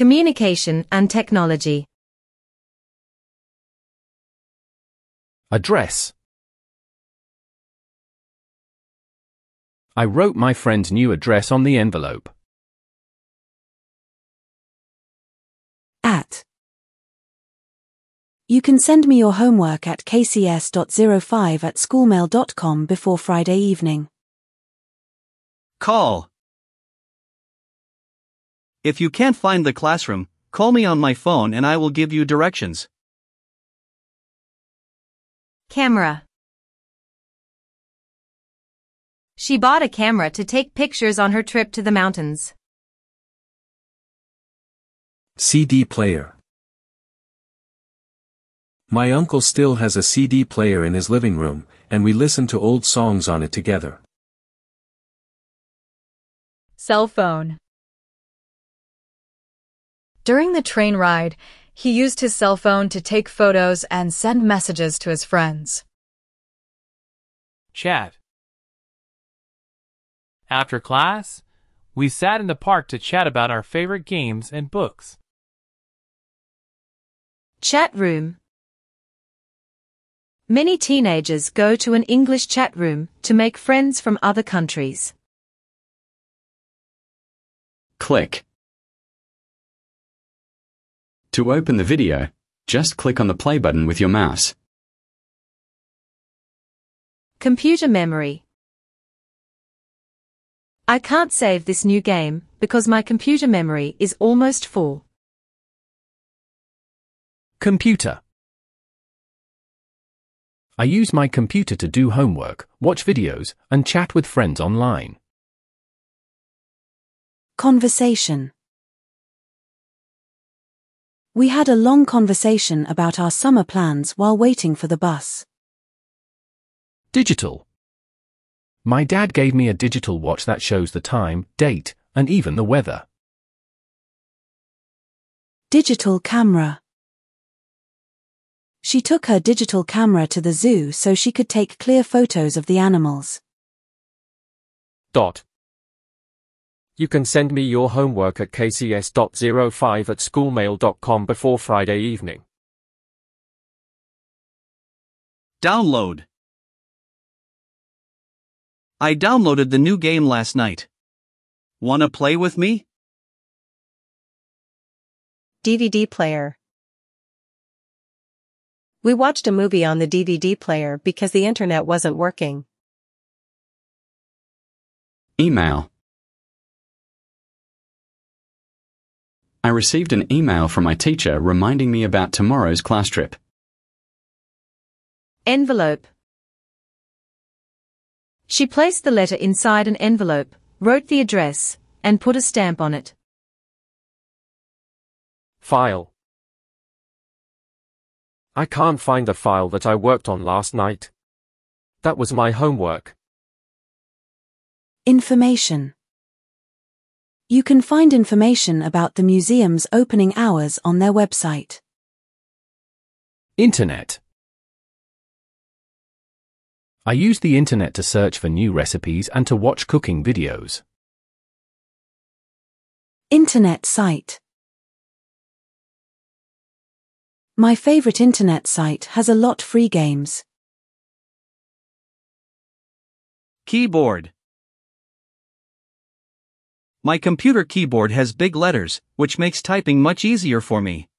Communication and technology. Address. I wrote my friend's new address on the envelope. At. You can send me your homework at kcs.05 at schoolmail.com before Friday evening. Call. If you can't find the classroom, call me on my phone and I will give you directions. Camera. She bought a camera to take pictures on her trip to the mountains. CD player. My uncle still has a CD player in his living room, and we listen to old songs on it together. Cell phone. During the train ride, he used his cell phone to take photos and send messages to his friends. Chat. After class, we sat in the park to chat about our favorite games and books. Chat room. Many teenagers go to an English chat room to make friends from other countries. Click. To open the video, just click on the play button with your mouse. Computer memory. I can't save this new game because my computer memory is almost full. Computer. I use my computer to do homework, watch videos, and chat with friends online. Conversation. We had a long conversation about our summer plans while waiting for the bus. Digital. My dad gave me a digital watch that shows the time, date, and even the weather. Digital camera. She took her digital camera to the zoo so she could take clear photos of the animals. Dot. You can send me your homework at kcs.05 at schoolmail.com before Friday evening. Download. I downloaded the new game last night. Wanna play with me? DVD player. We watched a movie on the DVD player because the internet wasn't working. Email. I received an email from my teacher reminding me about tomorrow's class trip. Envelope. She placed the letter inside an envelope, wrote the address, and put a stamp on it. File. I can't find the file that I worked on last night. That was my homework. Information. You can find information about the museum's opening hours on their website. Internet. I use the internet to search for new recipes and to watch cooking videos. Internet site. My favorite internet site has a lot free games. Keyboard. My computer keyboard has big letters, which makes typing much easier for me.